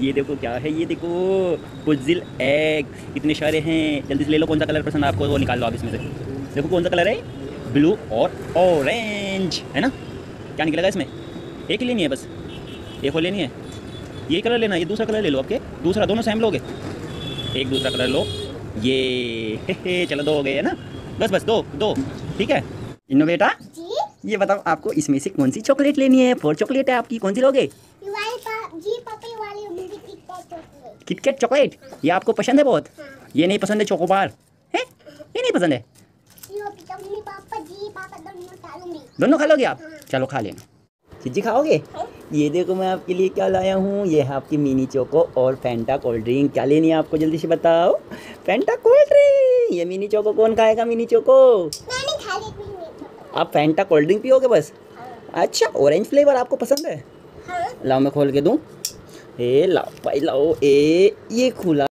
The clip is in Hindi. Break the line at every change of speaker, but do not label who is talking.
ये देखो क्या है ये देखो पुजिल एग इतने सारे हैं। जल्दी से ले लो कौन सा कलर पसंद आपको वो निकाल लो आप इसमें से। देखो कौन सा कलर है ब्लू और ऑरेंज है ना? क्या निकलेगा इसमें? एक ही लेनी है बस। एक और लेनी है। ये कलर लेना ये दूसरा कलर ले लो आपके। दूसरा दोनों सेम लोगे। एक दूसरा कलर लो। ये हे हे, चलो दो हो गए है ना? बस बस दो दो। ठीक है? इन्नो बेटा ये बताओ आपको इसमें से कौन सी चॉकलेट लेनी है? फोर चॉकलेट है आपकी कौन सी लोगे?
जी पापा वाली मुझे कितना चॉकलेट
किटकैट चॉकलेट ये आपको पसंद है बहुत?
हाँ।
ये नहीं पसंद है चोकोबार है? ये नहीं पसंद है?
ये पिता मम्मी पापा जी पापा दोनों
खा लोगे। आप?
हाँ।
चलो खा लेना। चिज्जी खाओगे?
हाँ।
ये देखो मैं आपके लिए क्या लाया हूँ। ये है आपकी मिनी चोको और फैंटा कोल्ड ड्रिंक क्या लेनी है आपको? जल्दी से बताओ। फैंटा कोल्ड ड्रिंक ये मिनी चोको कौन खाएगा मिनी चोको? आप फैंटा कोल्ड ड्रिंक पियोगे बस?
हाँ।
अच्छा ऑरेंज फ्लेवर आपको पसंद
हाँ?
लाओ मैं खोल के दूँ। ए लाओ भाई लाओ ए ये खुला।